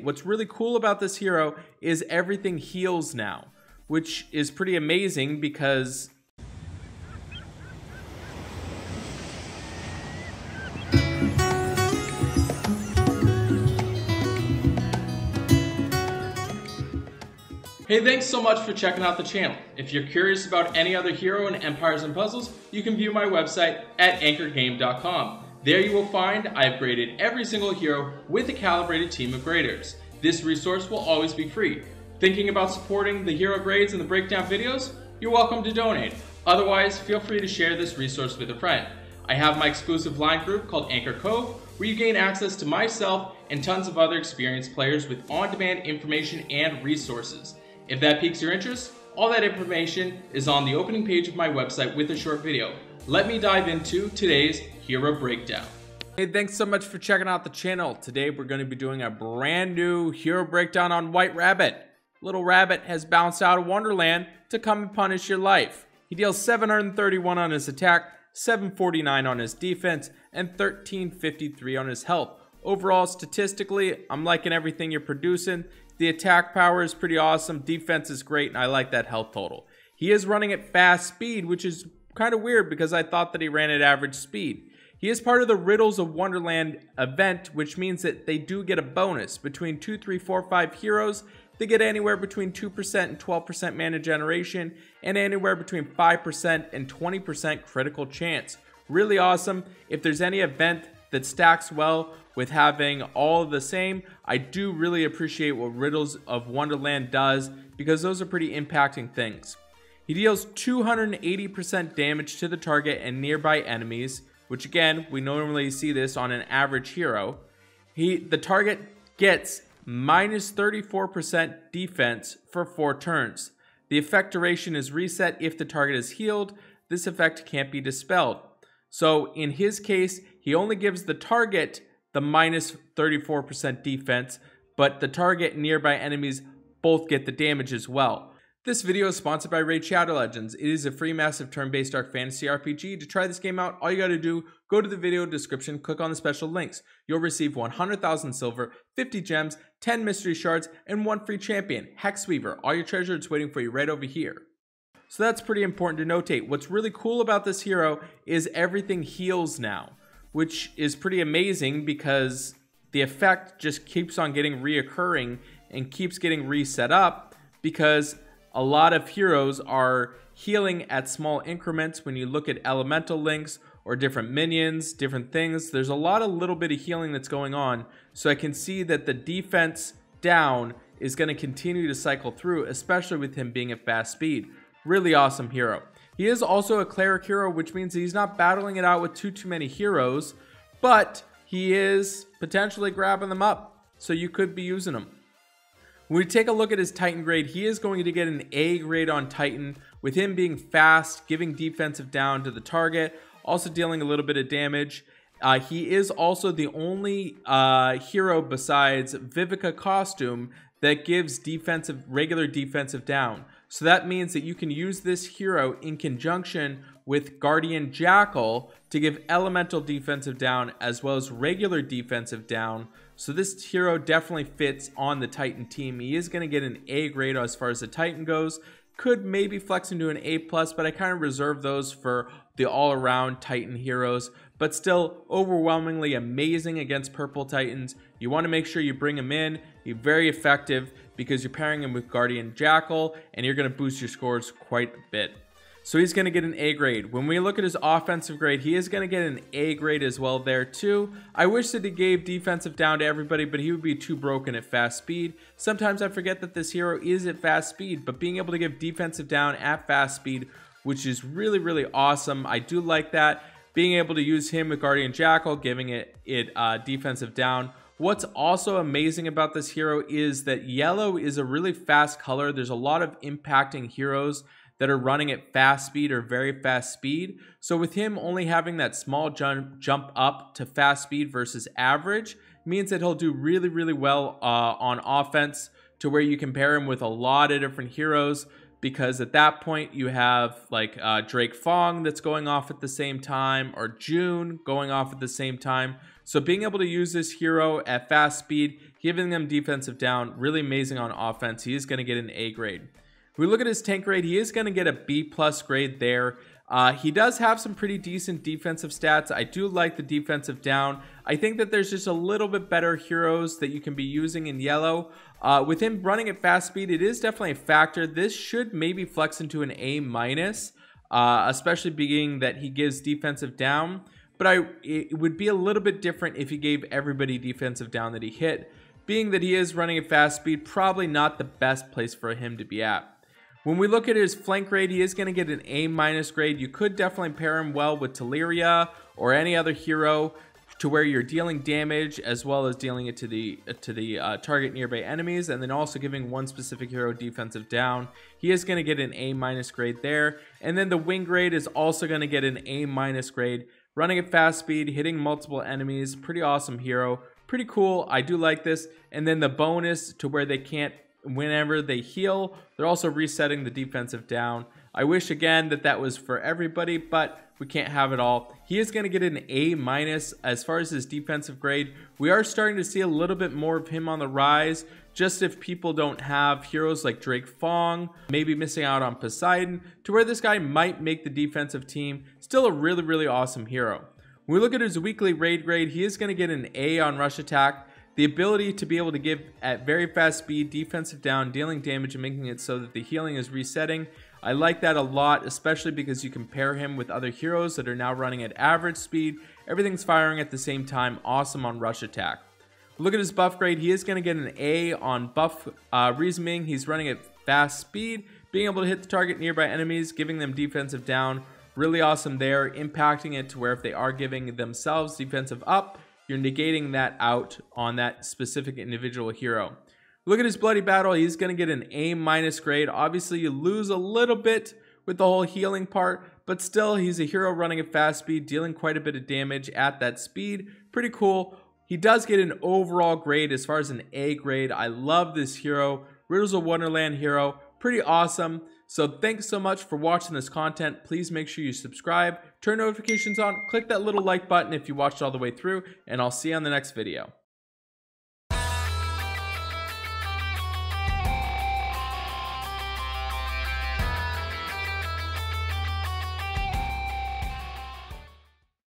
What's really cool about this hero is everything heals now, which is pretty amazing because Hey, thanks so much for checking out the channel. If you're curious about any other hero in Empires and Puzzles, you can view my website at anchorgamed.com. There you will find I've graded every single hero with a calibrated team of graders. This resource will always be free. Thinking about supporting the hero grades and the breakdown videos? You're welcome to donate. Otherwise, feel free to share this resource with a friend. I have my exclusive line group called Anchor Cove, where you gain access to myself and tons of other experienced players with on-demand information and resources. If that piques your interest, all that information is on the opening page of my website with a short video. Let me dive into today's Hero Breakdown. Hey, thanks so much for checking out the channel. Today we're going to be doing a brand new hero breakdown on White Rabbit. Little Rabbit has bounced out of Wonderland to come and punish your life. He deals 731 on his attack, 749 on his defense, and 1353 on his health. Overall, statistically, I'm liking everything you're producing. The attack power is pretty awesome. Defense is great, and I like that health total. He is running at fast speed, which is kind of weird because I thought that he ran at average speed. He is part of the Riddles of Wonderland event, which means that they do get a bonus. Between 2, 3, 4, 5 heroes, they get anywhere between 2% and 12% mana generation, and anywhere between 5% and 20% critical chance. Really awesome. If there's any event that stacks well with having all the same. I do really appreciate what Riddles of Wonderland does because those are pretty impacting things. He deals 280% damage to the target and nearby enemies, which again, we normally see this on an average hero. He The target gets minus 34% defense for 4 turns. The effect duration is reset if the target is healed. This effect can't be dispelled. So in his case, he only gives the target the minus 34% defense, but the target nearby enemies both get the damage as well. This video is sponsored by Raid Shadow Legends. It is a free massive turn-based dark fantasy RPG. To try this game out, all you gotta do, go to the video description, click on the special links. You'll receive 100,000 silver, 50 gems, 10 mystery shards, and one free champion, Hexweaver. All your treasure is waiting for you right over here. So that's pretty important to notate. What's really cool about this hero is everything heals now, which is pretty amazing because the effect just keeps on getting reoccurring and keeps getting reset up because a lot of heroes are healing at small increments when you look at elemental links or different minions, different things. There's a lot of little bit of healing that's going on. So I can see that the defense down is going to continue to cycle through, especially with him being at fast speed. Really awesome hero. He is also a cleric hero, which means he's not battling it out with too, too many heroes, but he is potentially grabbing them up, so you could be using them. When we take a look at his Titan grade, he is going to get an A grade on Titan, with him being fast, giving defensive down to the target, also dealing a little bit of damage. Uh, he is also the only uh, hero besides Vivica Costume that gives defensive regular defensive down. So that means that you can use this hero in conjunction with Guardian Jackal to give elemental defensive down as well as regular defensive down. So this hero definitely fits on the Titan team. He is going to get an A grade as far as the Titan goes. Could maybe flex into an A+, plus, but I kind of reserve those for the all-around Titan heroes. But still, overwhelmingly amazing against Purple Titans. You want to make sure you bring him in. He's very effective because you're pairing him with Guardian Jackal, and you're going to boost your scores quite a bit. So he's going to get an A grade. When we look at his offensive grade, he is going to get an A grade as well there too. I wish that he gave defensive down to everybody, but he would be too broken at fast speed. Sometimes I forget that this hero is at fast speed, but being able to give defensive down at fast speed, which is really, really awesome. I do like that. Being able to use him with Guardian Jackal, giving it, it uh, defensive down What's also amazing about this hero is that yellow is a really fast color. There's a lot of impacting heroes that are running at fast speed or very fast speed. So with him only having that small jump, jump up to fast speed versus average means that he'll do really, really well uh, on offense to where you compare him with a lot of different heroes because at that point you have like uh, Drake Fong that's going off at the same time or Joon going off at the same time. So being able to use this hero at fast speed, giving them defensive down, really amazing on offense. He is going to get an A grade. If we look at his tank grade, he is going to get a B plus grade there. Uh, he does have some pretty decent defensive stats. I do like the defensive down. I think that there's just a little bit better heroes that you can be using in yellow. Uh, with him running at fast speed, it is definitely a factor. This should maybe flex into an A minus, uh, especially being that he gives defensive down. But I, it would be a little bit different if he gave everybody defensive down that he hit. Being that he is running at fast speed, probably not the best place for him to be at. When we look at his flank grade, he is going to get an A minus grade. You could definitely pair him well with Telluria or any other hero to where you're dealing damage as well as dealing it to the to the uh, target nearby enemies and then also giving one specific hero defensive down. He is going to get an a minus grade there. And then the wing grade is also going to get an a minus grade. Running at fast speed hitting multiple enemies pretty awesome hero pretty cool. I do like this. And then the bonus to where they can't whenever they heal. They're also resetting the defensive down. I wish again that that was for everybody, but we can't have it all. He is going to get an A minus as far as his defensive grade. We are starting to see a little bit more of him on the rise. Just if people don't have heroes like Drake Fong, maybe missing out on Poseidon, to where this guy might make the defensive team. Still a really, really awesome hero. When we look at his weekly raid grade, he is going to get an A on rush attack. The ability to be able to give at very fast speed, defensive down, dealing damage and making it so that the healing is resetting. I like that a lot, especially because you compare him with other heroes that are now running at average speed. Everything's firing at the same time. Awesome on rush attack. Look at his buff grade. He is going to get an A on buff uh, reasoning. He's running at fast speed, being able to hit the target nearby enemies, giving them defensive down. Really awesome there, impacting it to where if they are giving themselves defensive up, you're negating that out on that specific individual hero. Look at his bloody battle. He's going to get an A minus grade. Obviously, you lose a little bit with the whole healing part, but still, he's a hero running at fast speed, dealing quite a bit of damage at that speed. Pretty cool. He does get an overall grade as far as an A grade. I love this hero. Riddles of Wonderland hero. Pretty awesome. So thanks so much for watching this content. Please make sure you subscribe, turn notifications on, click that little like button if you watched all the way through, and I'll see you on the next video.